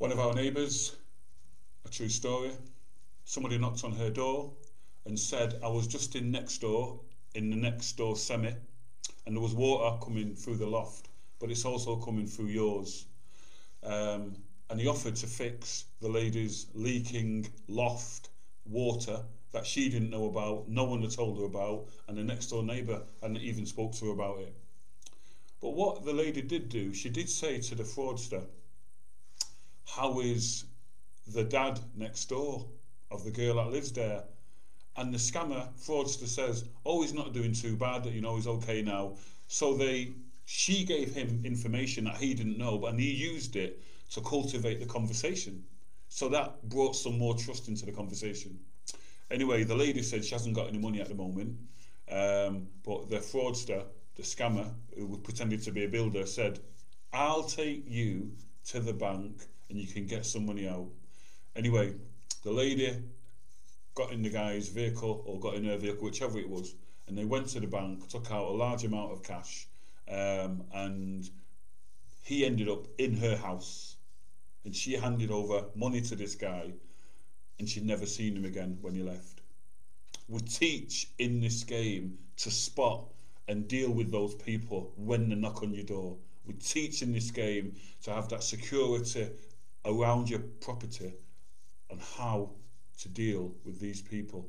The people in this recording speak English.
One of our neighbours, a true story, somebody knocked on her door and said, I was just in next door, in the next door semi, and there was water coming through the loft, but it's also coming through yours. Um, and he offered to fix the lady's leaking loft water that she didn't know about, no one had told her about, and the next door neighbour hadn't even spoke to her about it. But what the lady did do, she did say to the fraudster, How is the dad next door of the girl that lives there? And the scammer, fraudster says, Oh, he's not doing too bad, you know, he's okay now. So they she gave him information that he didn't know, and he used it to cultivate the conversation. So that brought some more trust into the conversation. Anyway, the lady said she hasn't got any money at the moment, um, but the fraudster, the scammer, who pretended to be a builder, said, I'll take you to the bank and you can get some money out. Anyway, the lady got in the guy's vehicle or got in her vehicle, whichever it was, and they went to the bank, took out a large amount of cash, um, and he ended up in her house. And she handed over money to this guy, and she'd never seen him again when he left. We teach in this game to spot and deal with those people when they knock on your door. We teach in this game to have that security around your property and how to deal with these people.